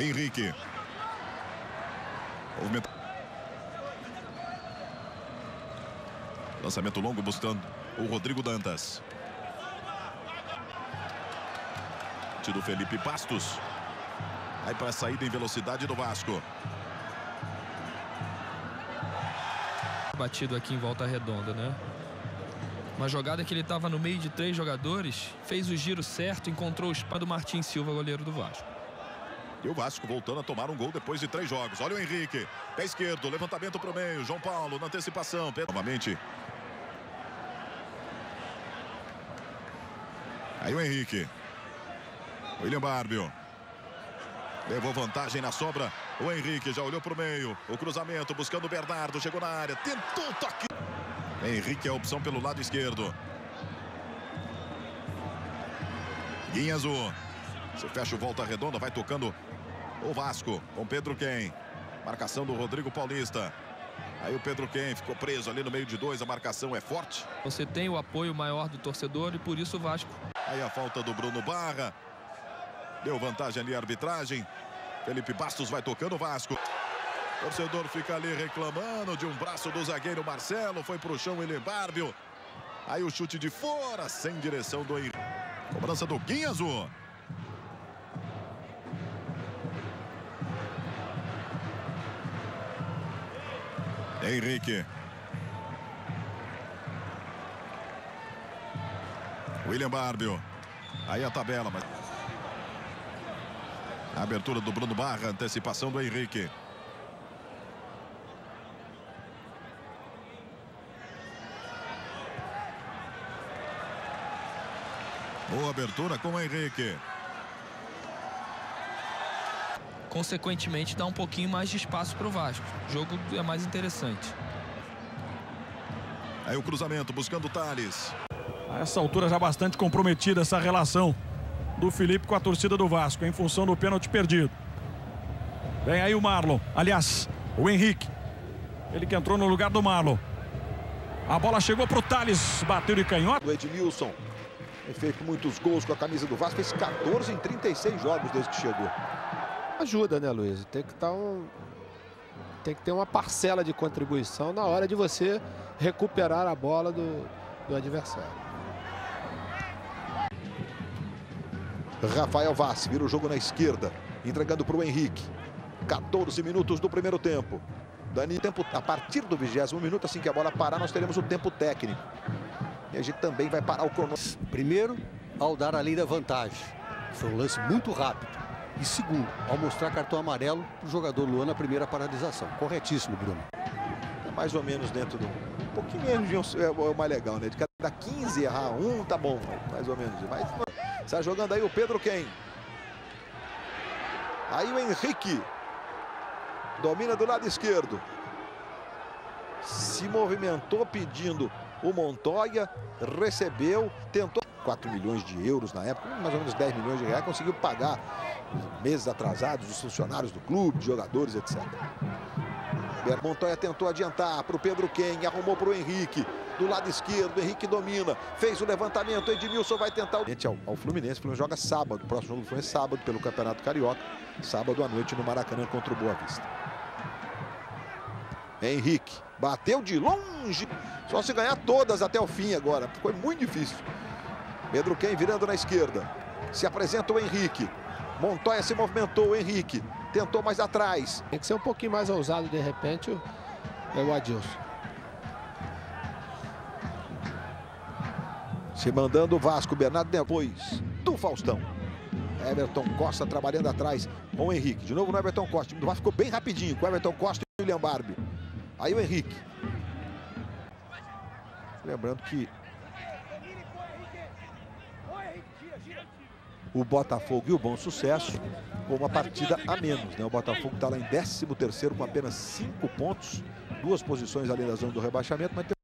Henrique. Movimento. Lançamento longo buscando o Rodrigo Dantas. Do Felipe Bastos. Aí para a saída em velocidade do Vasco. Batido aqui em volta redonda, né? Uma jogada que ele estava no meio de três jogadores, fez o giro certo, encontrou o spa do Martin Silva, goleiro do Vasco. E o Vasco voltando a tomar um gol depois de três jogos. Olha o Henrique, pé esquerdo, levantamento para o meio. João Paulo na antecipação. Novamente. Aí o Henrique. William Barbio. Levou vantagem na sobra. O Henrique já olhou para o meio. O cruzamento buscando o Bernardo. Chegou na área. Tentou o toque. Henrique é a opção pelo lado esquerdo. Guinha Azul. Você fecha o volta redonda, vai tocando o Vasco com Pedro Quem. Marcação do Rodrigo Paulista. Aí o Pedro Quem ficou preso ali no meio de dois, a marcação é forte. Você tem o apoio maior do torcedor e por isso o Vasco. Aí a falta do Bruno Barra. Deu vantagem ali a arbitragem. Felipe Bastos vai tocando o Vasco. O torcedor fica ali reclamando de um braço do zagueiro Marcelo. Foi pro chão ele Bárbio. Aí o chute de fora, sem direção do Henrique. Cobrança do Guinha Henrique. William Barbio. Aí a tabela, mas... A abertura do Bruno Barra, antecipação do Henrique. Boa abertura com o Henrique. Consequentemente, dá um pouquinho mais de espaço para o Vasco. O jogo é mais interessante. Aí o cruzamento, buscando o Thales. A essa altura já bastante comprometida essa relação do Felipe com a torcida do Vasco, em função do pênalti perdido. Vem aí o Marlon, aliás, o Henrique. Ele que entrou no lugar do Marlon. A bola chegou para o Thales, bateu de canhota. O Edmilson tem feito muitos gols com a camisa do Vasco, fez 14 em 36 jogos desde que chegou. Ajuda, né, Luiz? Tem que estar um... Tem que ter uma parcela de contribuição na hora de você recuperar a bola do, do adversário. Rafael Vaz vira o jogo na esquerda, entregando para o Henrique. 14 minutos do primeiro tempo. Dani, tempo a partir do 20 minuto, assim que a bola parar, nós teremos o tempo técnico. E a gente também vai parar o cronômetro. Primeiro, ao dar a lei da vantagem. Foi um lance muito rápido. E segundo, ao mostrar cartão amarelo para o jogador Luan na primeira paralisação. Corretíssimo, Bruno. É mais ou menos dentro do... Um pouquinho menos de um, é o mais legal, né? De cada 15 errar um, tá bom. Mais ou menos. Mas está jogando aí o Pedro quem? Aí o Henrique. Domina do lado esquerdo. Se movimentou pedindo o Montoya. Recebeu, tentou 4 milhões de euros na época, mais ou menos 10 milhões de reais, conseguiu pagar meses atrasados os funcionários do clube, jogadores, etc. Montoya tentou adiantar para o Pedro Ken, arrumou para o Henrique, do lado esquerdo, Henrique domina, fez o levantamento, Edmilson vai tentar... O... Ao, ao Fluminense, o Fluminense joga sábado, o próximo jogo do Fluminense sábado pelo Campeonato Carioca, sábado à noite no Maracanã contra o Boa Vista. Henrique, bateu de longe, só se ganhar todas até o fim agora, foi muito difícil. Pedro Ken virando na esquerda, se apresenta o Henrique, Montoya se movimentou, o Henrique tentou mais atrás. Tem que ser um pouquinho mais ousado de repente é o Adilson. Se mandando o Vasco, Bernardo depois do Faustão. Everton Costa trabalhando atrás com o Henrique. De novo no Everton Costa. O Vasco ficou bem rapidinho com o Everton Costa e o William Barbie. Aí o Henrique. Lembrando que o Botafogo e o Bom Sucesso com uma partida a menos. Né? O Botafogo está lá em 13º com apenas 5 pontos, duas posições além da zona do rebaixamento, mas tem